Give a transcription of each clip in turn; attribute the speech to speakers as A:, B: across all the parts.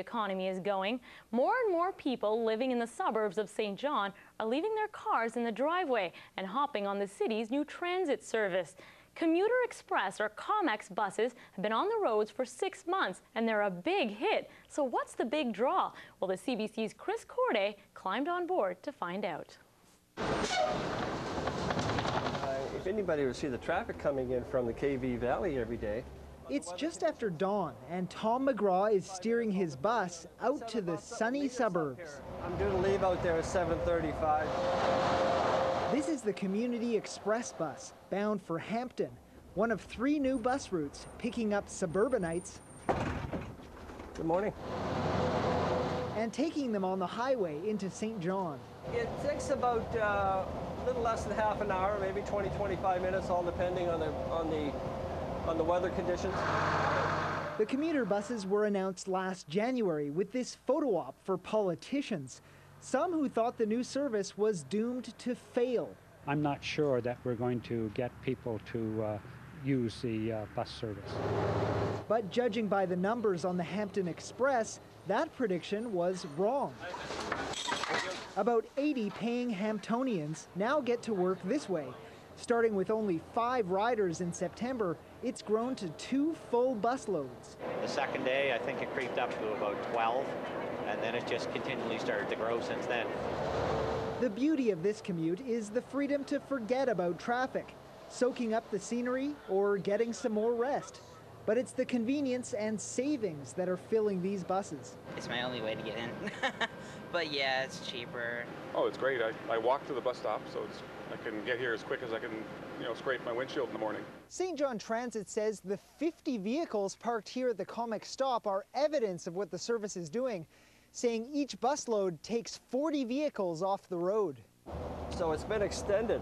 A: economy is going. More and more people living in the suburbs of St. John are leaving their cars in the driveway and hopping on the city's new transit service. Commuter Express or COMEX buses have been on the roads for six months and they're a big hit. So what's the big draw? Well, the CBC's Chris Corday climbed on board to find out.
B: Uh, if anybody would see the traffic coming in from the KV Valley every day,
C: it's just after dawn, and Tom McGraw is steering his bus out to the sunny suburbs.
B: I'm due to leave out there at 7:35.
C: This is the Community Express bus bound for Hampton, one of three new bus routes picking up suburbanites.
B: Good morning.
C: And taking them on the highway into St. John.
B: It takes about uh, a little less than half an hour, maybe 20, 25 minutes, all depending on the on the on the weather conditions.
C: The commuter buses were announced last January with this photo op for politicians. Some who thought the new service was doomed to fail.
D: I'm not sure that we're going to get people to uh, use the uh, bus service.
C: But judging by the numbers on the Hampton Express, that prediction was wrong. About 80 paying Hamptonians now get to work this way. Starting with only five riders in September, it's grown to two full bus loads.
E: The second day, I think it creeped up to about 12, and then it just continually started to grow since then.
C: The beauty of this commute is the freedom to forget about traffic, soaking up the scenery, or getting some more rest. But it's the convenience and savings that are filling these buses.
F: It's my only way to get in. but yeah, it's cheaper.
G: Oh, it's great. I, I walk to the bus stop, so I can get here as quick as I can, you know, scrape my windshield in the morning.
C: St. John Transit says the 50 vehicles parked here at the COMEX stop are evidence of what the service is doing, saying each busload takes 40 vehicles off the road.
B: So it's been extended.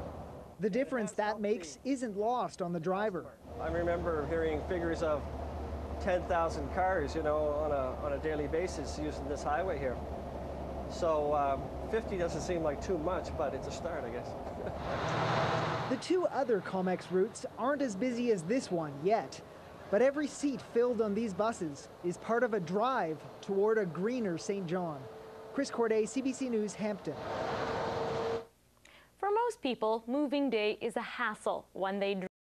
C: The difference that makes isn't lost on the driver.
B: I remember hearing figures of 10,000 cars, you know, on a, on a daily basis using this highway here. So um, 50 doesn't seem like too much, but it's a start, I guess.
C: the two other COMEX routes aren't as busy as this one yet. But every seat filled on these buses is part of a drive toward a greener St. John. Chris Corday, CBC News, Hampton.
A: People, moving day is a hassle when they